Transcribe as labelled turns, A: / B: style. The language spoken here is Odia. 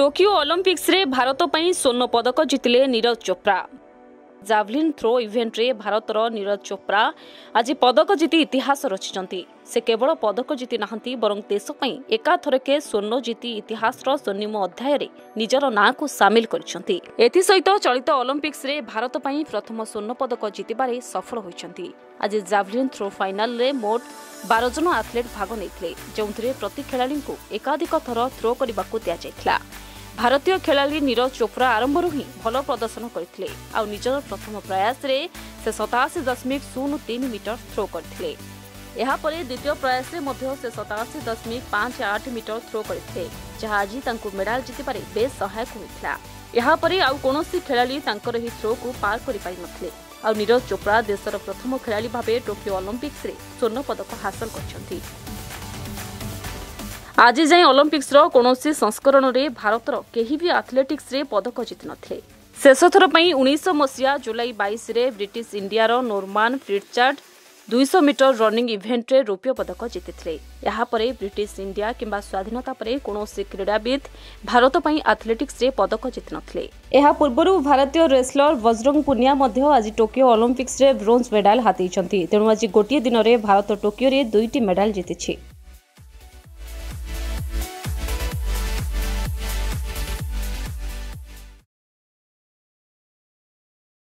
A: ଟୋକିଓ ଅଲିମ୍ପିକ୍ସରେ ଭାରତ ପାଇଁ ସ୍ୱର୍ଣ୍ଣ ପଦକ ଜିତିଲେ ନିରଜ ଚୋପ୍ରା। ଜାଭଲିନ୍ ଥ୍ରୋ ଇଭେଣ୍ଟରେ ଭାରତର ନିରଜ ଚୋପ୍ରା ଆଜି ପଦକ ଜିତି ଇତିହାସ ରଚିଛନ୍ତି। ସେ କେବଳ ପଦକ ଜିତି ନାହାନ୍ତି ବରଂ ଦେଶ ପାଇଁ ଏକାଥରକେ ସ୍ୱର୍ଣ୍ଣ ଜିତି ଇତିହାସର ସ୍ୱର୍ଣ୍ଣିମ ଅଧ୍ୟାୟରେ ନିଜର ନାଁକୁ ସାମିଲ କରିଛନ୍ତି। ଏଥିସହିତ ଚଳିତ ଅଲିମ୍ପିକ୍ସରେ ଭାରତ ପାଇଁ ପ୍ରଥମ ସ୍ୱର୍ଣ୍ଣ ପଦକ ଜିତିବାରେ ସଫଳ ହୋଇଛନ୍ତି। ଆଜି ଜାଭଲିନ୍ ଥ୍ରୋ ଫାଇନାଲରେ ମୋଟ ବାର ଜଣ ଆଥଲେଟ୍ ଭାଗ ନେଇଥିଲେ ଯେଉଁଥିରେ ପ୍ରତି ଖେଳାଳିଙ୍କୁ ଏକାଧିକ ଥର ଥ୍ରୋ କରିବାକୁ ଦିଆଯାଇଥିଲା। ଭାରତୀୟ ଖେଳାଳି ନିରଜ ଚୋପ୍ରା ଆରମ୍ଭରୁ ହିଁ ଭଲ ପ୍ରଦର୍ଶନ କରିଥିଲେ। ଆଉ ନିଜର ପ୍ରଥମ ପ୍ରୟାସରେ ସେ ସତାଅଶୀ ଦଶମିକ ଶୂନ ତିନି ମିଟର ଥ୍ରୋ କରିଥିଲେ। ଏହାପରେ ଦ୍ୱିତୀୟ ପ୍ରୟାସରେ ମଧ୍ୟ ସେ ସତାଅଶୀ ଦଶମିକ ପାଞ୍ଚ ଆଠ ମିଟର ଥ୍ରୋ କରିଥିଲେ ଯାହା ଆଜି ତାଙ୍କୁ ମେଡାଲ ଜିତିବାରେ ବେଶ୍ ସହାୟକ ହୋଇଥିଲା। ଏହାପରେ ଆଉ କୌଣସି ଖେଳାଳି ତାଙ୍କର ଏହି ଥ୍ରୋକୁ ପାର କରିପାରିନଥିଲେ। ଆଉ ନିରଜ ଚୋପ୍ରା ଦେଶର ପ୍ରଥମ ଖେଳାଳି ଭାବେ ଟୋକିଓ ଅଲିମ୍ପିକ୍ସରେ ସ୍ୱର୍ଣ୍ଣ ପଦକ ହାସଲ କରିଛନ୍ତି। ଆଜି ଯାଏଁ ଅଲିମ୍ପିକ୍ସର କୌଣସି ସଂସ୍କରଣରେ ଭାରତର କେହି ବି ଆଥଲେଟିକ୍ସରେ ପଦକ ଜିତିନଥିଲେ ଶେଷଥର ପାଇଁ ଉଣେଇଶହ ମସିହା ଜୁଲାଇ ବାଇଶରେ ବ୍ରିଟିଶ ଇଣ୍ଡିଆର ନୋର୍ମାନ ଫ୍ରିଡଚାର୍ଡ ଦୁଇଶହ ମିଟର ରନିଂ ଇଭେଣ୍ଟରେ ରୌପ୍ୟ ପଦକ ଜିତିଥିଲେ। ଏହାପରେ ବ୍ରିଟିଶ ଇଣ୍ଡିଆ କିମ୍ବା ସ୍ୱାଧୀନତା ପରେ କୌଣସି କ୍ରୀଡ଼ାବିତ୍ ଭାରତ ପାଇଁ ଆଥଲେଟିକ୍ସରେ ପଦକ ଜିତିନଥିଲେ ଏହା ପୂର୍ବରୁ ଭାରତୀୟ ରେସ୍ଲର ବଜରଙ୍ଗ ପୁନିଆ ମଧ୍ୟ ଆଜି ଟୋକିଓ ଅଲିମ୍ପିକ୍ସରେ ବ୍ରୋଞ୍ଜ ମେଡାଲ ହାତେଇଛନ୍ତି। ତେଣୁ ଆଜି ଗୋଟିଏ ଦିନରେ ଭାରତ ଟୋକିଓରେ ଦୁଇଟି ମେଡାଲ ଜିତିଛି।